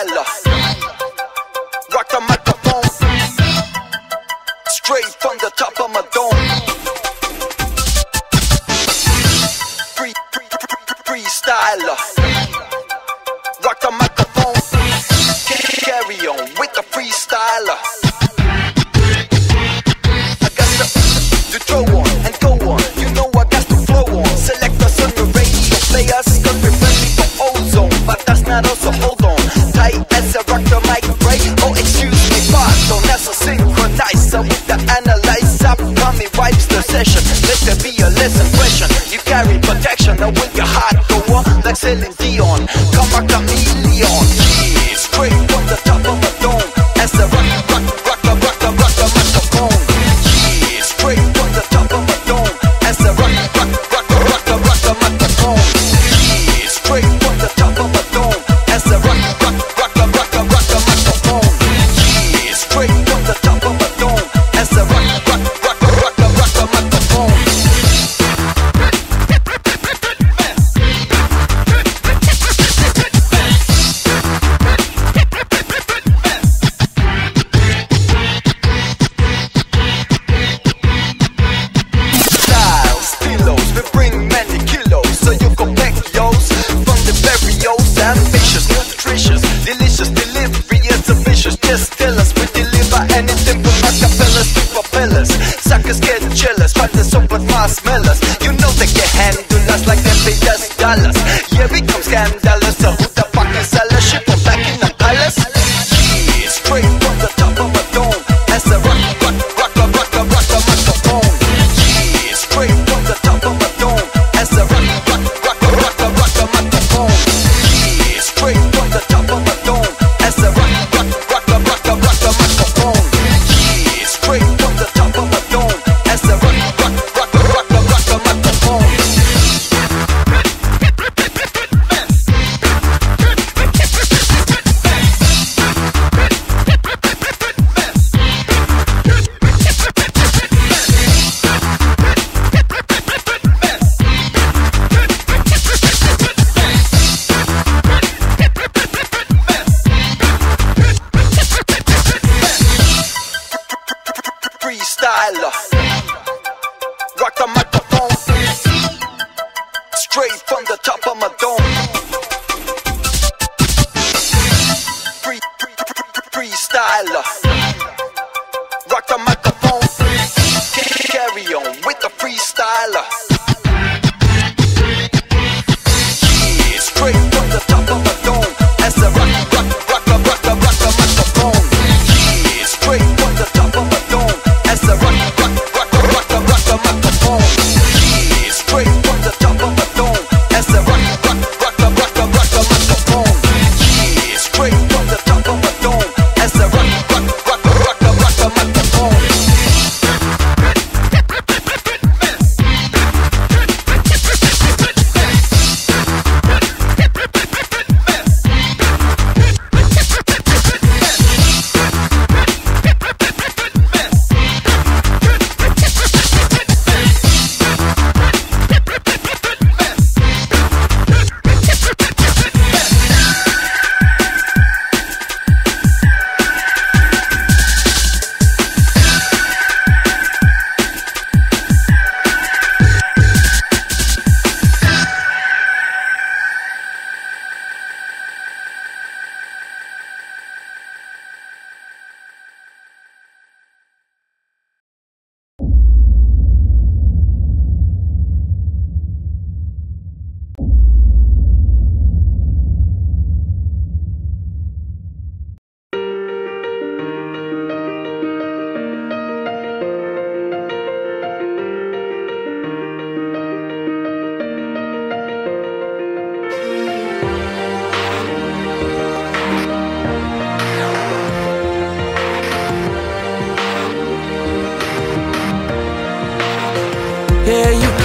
freestyler. Rock the microphone. Straight from the top of my dome. Free, free, free, freestyler. Rock the microphone. Carry on with the freestyler. I got to, to throw on and go on. You know I got flow on. Select the radio. Play we're for ozone. But that's not us, a question. You carry protection. Now with your heart go on like Celine Dion. Come a chameleon. Ambitious, nutritious, delicious delivery is a vicious. Just tell us we deliver anything from acapellas to propellers. Suckers get jealous, but the soap but marshmallows. You know they can handle us like they pay us dollars. Yeah, we come scandalous, so who top of my dome.